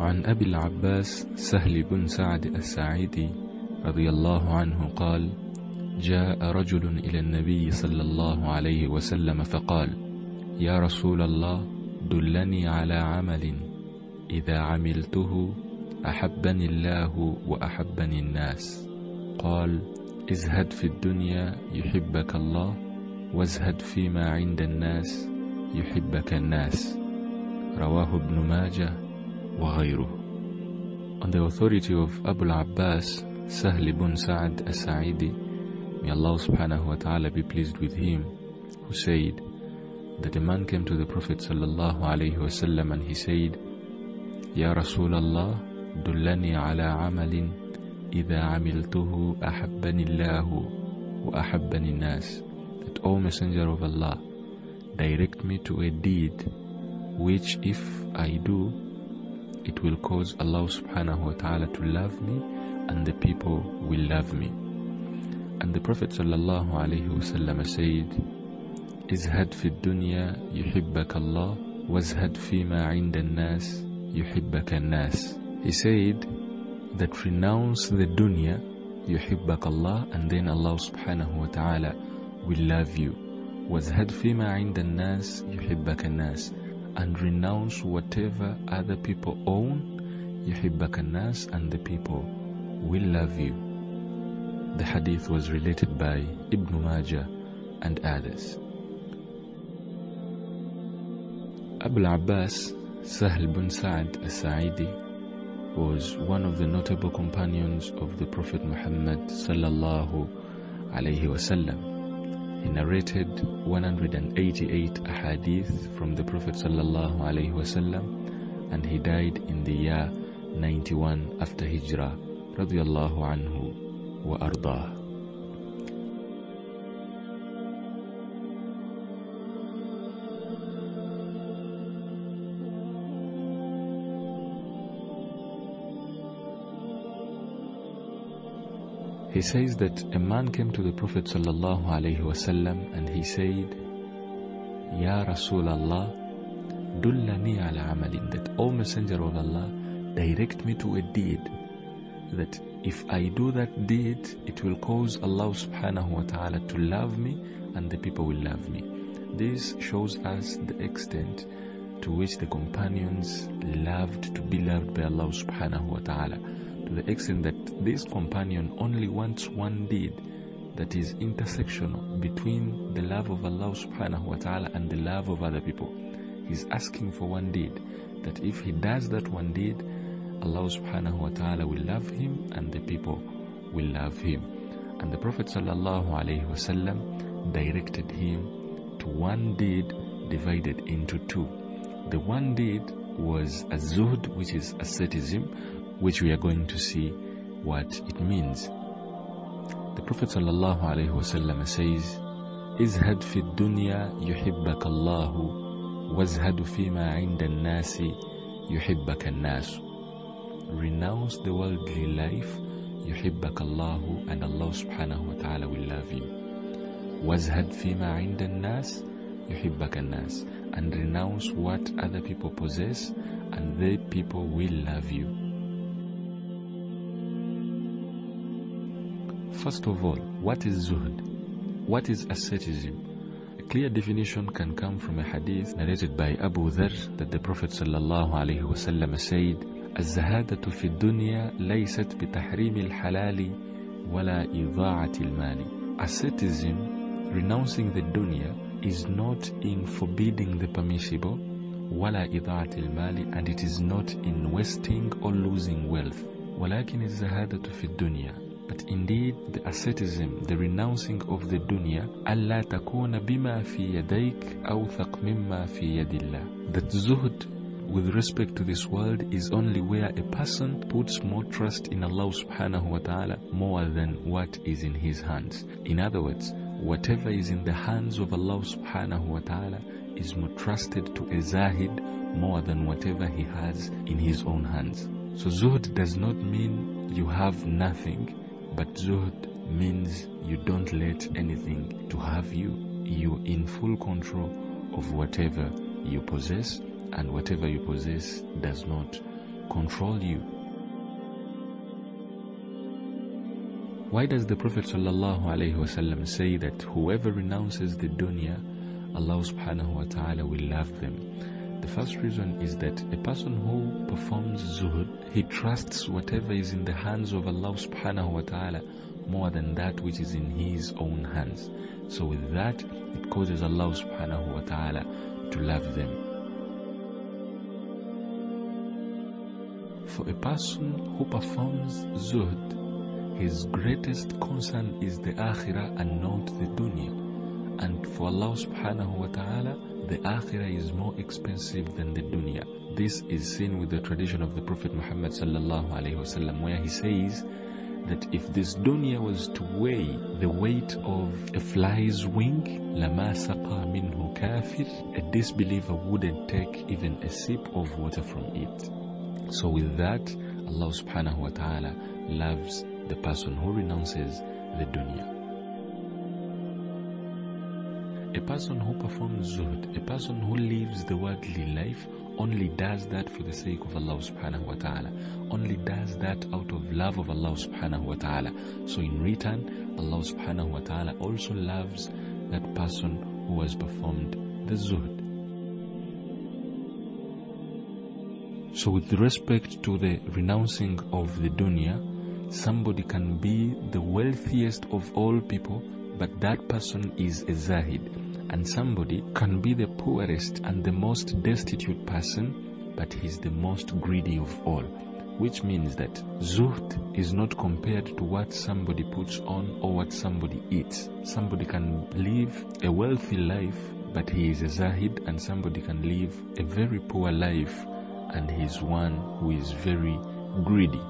عن أبي العباس سهل بن سعد الساعدي رضي الله عنه قال جاء رجل إلى النبي صلى الله عليه وسلم فقال يا رسول الله دلني على عمل إذا عملته أحبني الله وأحبني الناس. قال ازهد في الدنيا يحبك الله وازهد فيما عند الناس يحبك الناس. رواه ابن ماجه وغيره On the authority of Abu al-Abbas Sahl ibn Sa'ad as-Sa'idi May Allah subhanahu wa ta'ala be pleased with him who said that a man came to the Prophet sallallahu alayhi wasallam and he said Ya Rasulallah dullani ala amalin إذا عملته أحبني الله وأحبني الناس that O Messenger of Allah direct me to a deed which if I do it will cause Allah subhanahu wa ta'ala to love me and the people will love me and the Prophet sallallahu alayhi wasallam said ازهد في الدنيا يحبك الله وازهد فيما عند الناس يحبك الناس He said that renounce the dunya يحبك Allah and then Allah subhanahu wa ta'ala will love you وازهد فيما عند الناس يحبك الناس and renounce whatever other people own, Yuhibbakanas and the people will love you. The hadith was related by Ibn Majah and others. Abu Abbas Sahl bin Sa'd al-Sa'idi was one of the notable companions of the Prophet Muhammad sallallahu alayhi wasallam. He narrated 188 ahadith from the Prophet sallallahu alayhi wasallam and he died in the year 91 after Hijrah radiyallahu anhu wa ardah. He says that a man came to the Prophet wasallam and he said, Ya Rasulallah, dullani ala amalin, that O Messenger of Allah, direct me to a deed, that if I do that deed, it will cause Allah subhanahu wa ta'ala to love me and the people will love me. This shows us the extent to which the companions loved to be loved by Allah subhanahu wa ta'ala the extent that this companion only wants one deed that is intersectional between the love of Allah subhanahu wa ta'ala and the love of other people. He's asking for one deed that if he does that one deed, Allah subhanahu wa ta'ala will love him and the people will love him. And the Prophet sallallahu alayhi wasallam directed him to one deed divided into two. The one deed was a zuhd, which is asceticism, which we are going to see what it means. The Prophet wasallam says, "Izhad fi dunya yuhibbaka Allah, wazhad fima 'inda an-nas yuhibbaka an-nas." Renounce the worldly life, yuhibbaka Allah, and Allah subhanahu wa ta'ala will love you. Wazhad fima 'inda an-nas yuhibbaka an-nas, and renounce what other people possess, and they people will love you. First of all, what is zuhd? What is asceticism? A clear definition can come from a hadith narrated by Abu Dharr that the Prophet sallallahu alaihi wasallam said, الزهادة في الدنيا ليست بتحريم الحلال ولا إضاعة المال. Asceticism, renouncing the dunya, is not in forbidding the permissible, ولا إضاعة المال, and it is not in wasting or losing wealth. ولكن الزهادة في الدنيا but indeed, the asceticism, the renouncing of the dunya, ألا تكون بما في يديك أوثق مما في يد الله. That zuhd with respect to this world is only where a person puts more trust in Allah subhanahu wa ta'ala more than what is in his hands. In other words, whatever is in the hands of Allah subhanahu wa ta'ala is more trusted to a zahid more than whatever he has in his own hands. So zuhd does not mean you have nothing, but zuhd means you don't let anything to have you. You in full control of whatever you possess, and whatever you possess does not control you. Why does the Prophet ﷺ say that whoever renounces the dunya, Allah subhanahu wa ta'ala will love them? The first reason is that a person who performs zuhud, he trusts whatever is in the hands of Allah subhanahu wa ta'ala more than that which is in his own hands. So with that, it causes Allah subhanahu wa ta'ala to love them. For a person who performs zuhd, his greatest concern is the akhirah and not the dunya. And for Allah subhanahu wa ta'ala, the akhirah is more expensive than the dunya. This is seen with the tradition of the Prophet Muhammad sallallahu alayhi wasallam, where he says that if this dunya was to weigh the weight of a fly's wing, lama saqa minhu kafir, a disbeliever wouldn't take even a sip of water from it. So with that, Allah subhanahu wa ta'ala loves the person who renounces the dunya. A person who performs zuhd, a person who lives the worldly life, only does that for the sake of Allah subhanahu wa ta'ala. Only does that out of love of Allah subhanahu wa ta'ala. So in return, Allah subhanahu wa ta'ala also loves that person who has performed the zuhd. So with respect to the renouncing of the dunya, somebody can be the wealthiest of all people, but that person is a zahid. And somebody can be the poorest and the most destitute person, but he's the most greedy of all. Which means that zuhd is not compared to what somebody puts on or what somebody eats. Somebody can live a wealthy life, but he is a zahid, and somebody can live a very poor life, and he is one who is very greedy.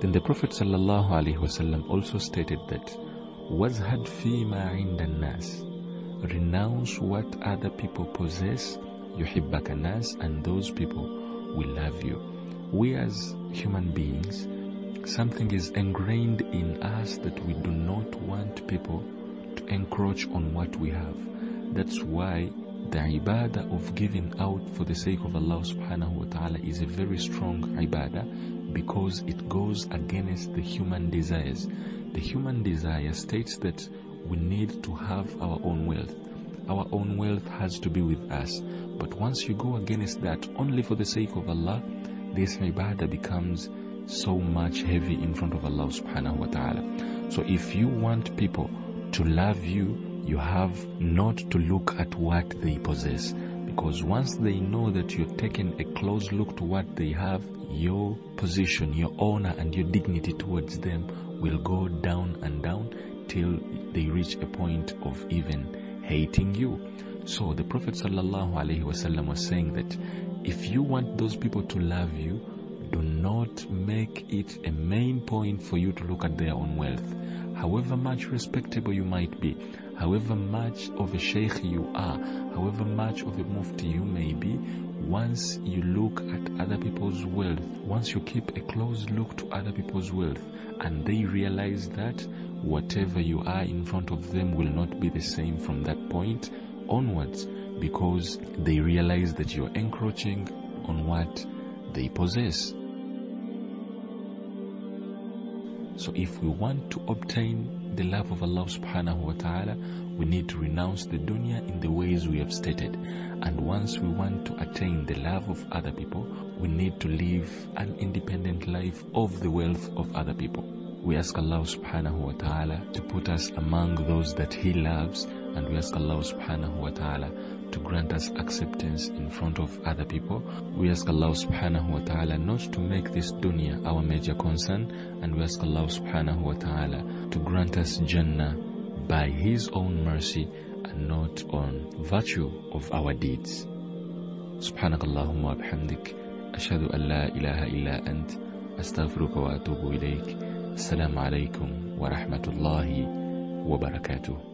Then the Prophet ﷺ also stated that وَازْهَدْ فِي مَا عِنْدَ النَّاسِ Renounce what other people possess, يُحِبَّكَ النَّاسِ and those people will love you. We as human beings, something is ingrained in us that we do not want people to encroach on what we have. That's why the ibadah of giving out for the sake of Allah subhanahu wa ta'ala is a very strong ibadah because it goes against the human desires. The human desire states that we need to have our own wealth. Our own wealth has to be with us. But once you go against that only for the sake of Allah, this ibadah becomes so much heavy in front of Allah subhanahu wa ta'ala. So if you want people to love you, you have not to look at what they possess because once they know that you're taking a close look to what they have, your position, your honor, and your dignity towards them will go down and down till they reach a point of even hating you. So the Prophet ﷺ was saying that if you want those people to love you, do not make it a main point for you to look at their own wealth. However much respectable you might be, however much of a sheikh you are, however much of a mufti you may be, once you look at other people's wealth, once you keep a close look to other people's wealth, and they realize that whatever you are in front of them will not be the same from that point onwards, because they realize that you're encroaching on what they possess. So if we want to obtain the love of Allah subhanahu wa ta'ala, we need to renounce the dunya in the ways we have stated. And once we want to attain the love of other people, we need to live an independent life of the wealth of other people. We ask Allah subhanahu wa ta'ala to put us among those that He loves, and we ask Allah subhanahu wa ta'ala to grant us acceptance in front of other people. We ask Allah subhanahu wa ta'ala not to make this dunya our major concern, and we ask Allah subhanahu wa ta'ala to grant us Jannah by His own mercy and not on virtue of our deeds. سبحانك اللهم وبحمدك أشهد أن لا إله إلا أنت أستغفرك وأتوب إليك السلام عليكم ورحمة الله وبركاته